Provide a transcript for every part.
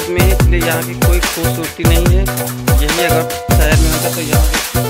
देहात में है इसलिए यहाँ की कोई खूबसूरती नहीं है। यही अगर शहर में होता तो यहाँ।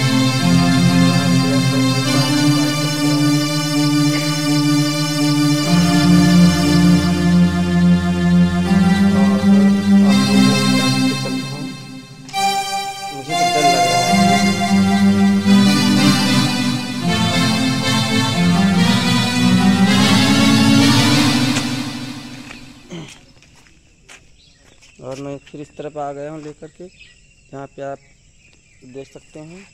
फिर इस तरफ़ आ गया हूँ लेकर के। यहाँ पे आप देख सकते हैं।